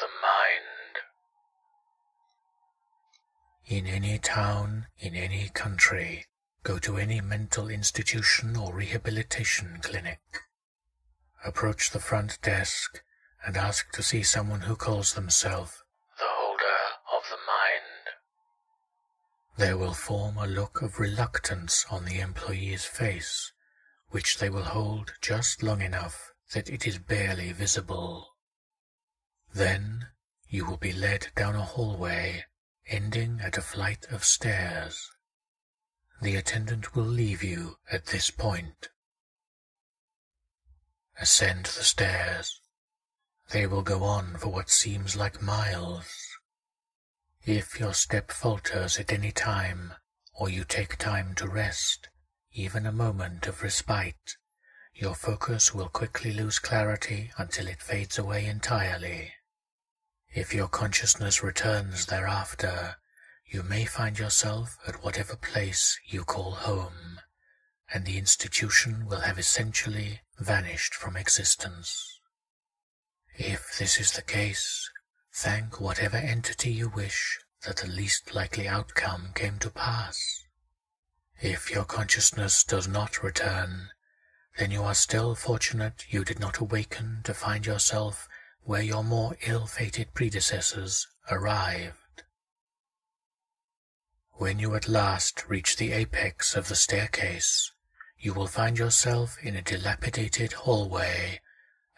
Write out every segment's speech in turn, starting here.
the mind. In any town, in any country, go to any mental institution or rehabilitation clinic. Approach the front desk and ask to see someone who calls themselves the holder of the mind. There will form a look of reluctance on the employee's face, which they will hold just long enough that it is barely visible. Then you will be led down a hallway ending at a flight of stairs. The attendant will leave you at this point. Ascend the stairs. They will go on for what seems like miles. If your step falters at any time, or you take time to rest, even a moment of respite, your focus will quickly lose clarity until it fades away entirely. If your consciousness returns thereafter, you may find yourself at whatever place you call home, and the institution will have essentially vanished from existence. If this is the case, thank whatever entity you wish that the least likely outcome came to pass. If your consciousness does not return, then you are still fortunate you did not awaken to find yourself where your more ill-fated predecessors arrived. When you at last reach the apex of the staircase, you will find yourself in a dilapidated hallway,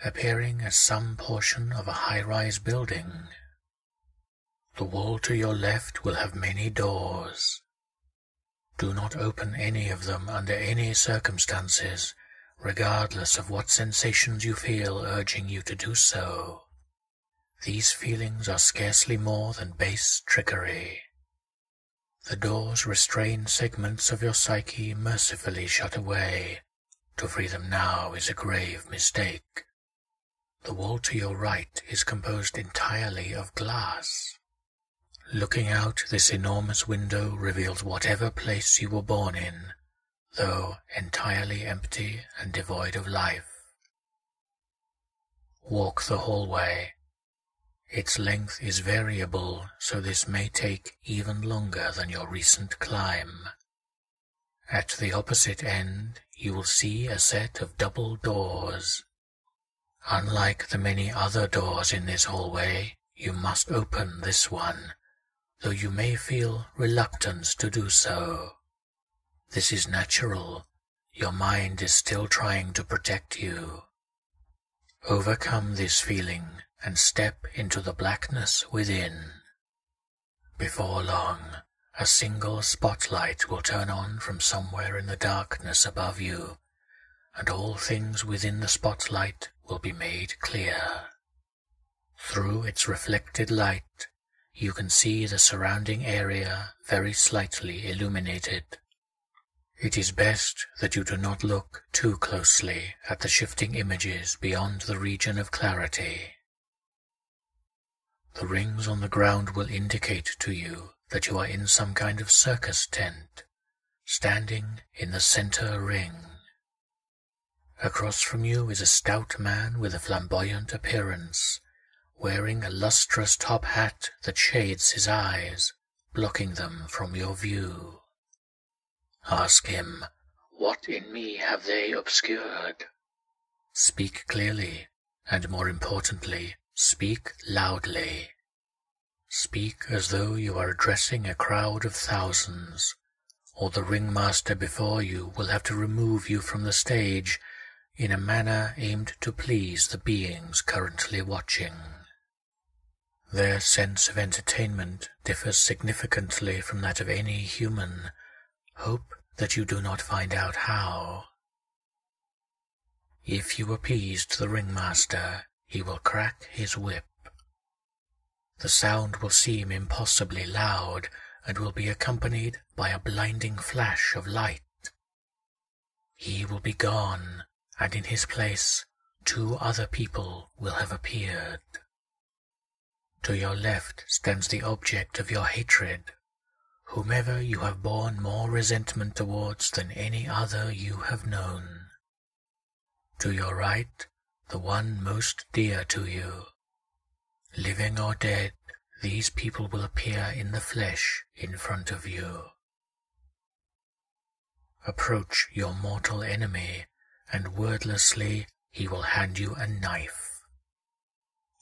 appearing as some portion of a high-rise building. The wall to your left will have many doors. Do not open any of them under any circumstances regardless of what sensations you feel urging you to do so. These feelings are scarcely more than base trickery. The doors restrain segments of your psyche mercifully shut away. To free them now is a grave mistake. The wall to your right is composed entirely of glass. Looking out this enormous window reveals whatever place you were born in, though entirely empty and devoid of life. Walk the hallway. Its length is variable, so this may take even longer than your recent climb. At the opposite end, you will see a set of double doors. Unlike the many other doors in this hallway, you must open this one, though you may feel reluctance to do so. This is natural. Your mind is still trying to protect you. Overcome this feeling and step into the blackness within. Before long, a single spotlight will turn on from somewhere in the darkness above you, and all things within the spotlight will be made clear. Through its reflected light, you can see the surrounding area very slightly illuminated. It is best that you do not look too closely at the shifting images beyond the region of clarity. The rings on the ground will indicate to you that you are in some kind of circus tent, standing in the center ring. Across from you is a stout man with a flamboyant appearance, wearing a lustrous top hat that shades his eyes, blocking them from your view. Ask him, What in me have they obscured? Speak clearly, and more importantly, speak loudly. Speak as though you are addressing a crowd of thousands, or the ringmaster before you will have to remove you from the stage in a manner aimed to please the beings currently watching. Their sense of entertainment differs significantly from that of any human. Hope that you do not find out how. If you appeased the ringmaster, he will crack his whip. The sound will seem impossibly loud and will be accompanied by a blinding flash of light. He will be gone, and in his place two other people will have appeared. To your left stands the object of your hatred, whomever you have borne more resentment towards than any other you have known. To your right, the one most dear to you. living or dead, these people will appear in the flesh in front of you. Approach your mortal enemy, and wordlessly he will hand you a knife.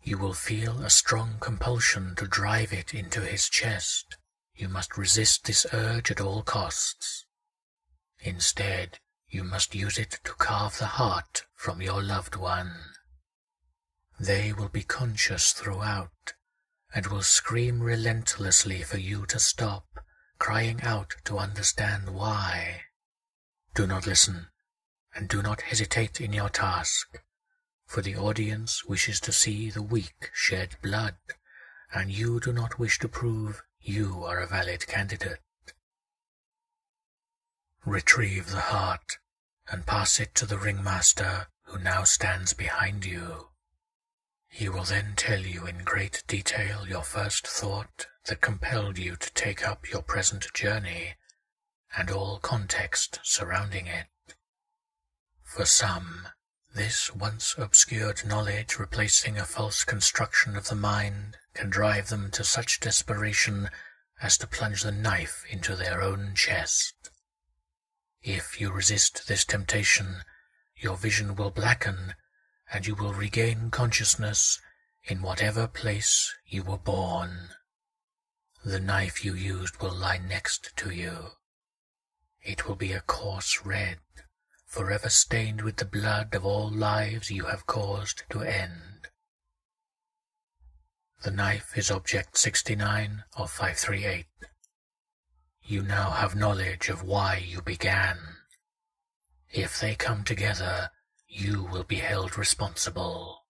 You will feel a strong compulsion to drive it into his chest. You must resist this urge at all costs. Instead, you must use it to carve the heart from your loved one. They will be conscious throughout, and will scream relentlessly for you to stop, crying out to understand why. Do not listen, and do not hesitate in your task, for the audience wishes to see the weak shed blood, and you do not wish to prove you are a valid candidate. Retrieve the heart and pass it to the ringmaster who now stands behind you. He will then tell you in great detail your first thought that compelled you to take up your present journey and all context surrounding it. For some, this once obscured knowledge replacing a false construction of the mind can drive them to such desperation as to plunge the knife into their own chest. If you resist this temptation, your vision will blacken and you will regain consciousness in whatever place you were born. The knife you used will lie next to you. It will be a coarse red, forever stained with the blood of all lives you have caused to end. The knife is object 69 of 538. You now have knowledge of why you began. If they come together, you will be held responsible.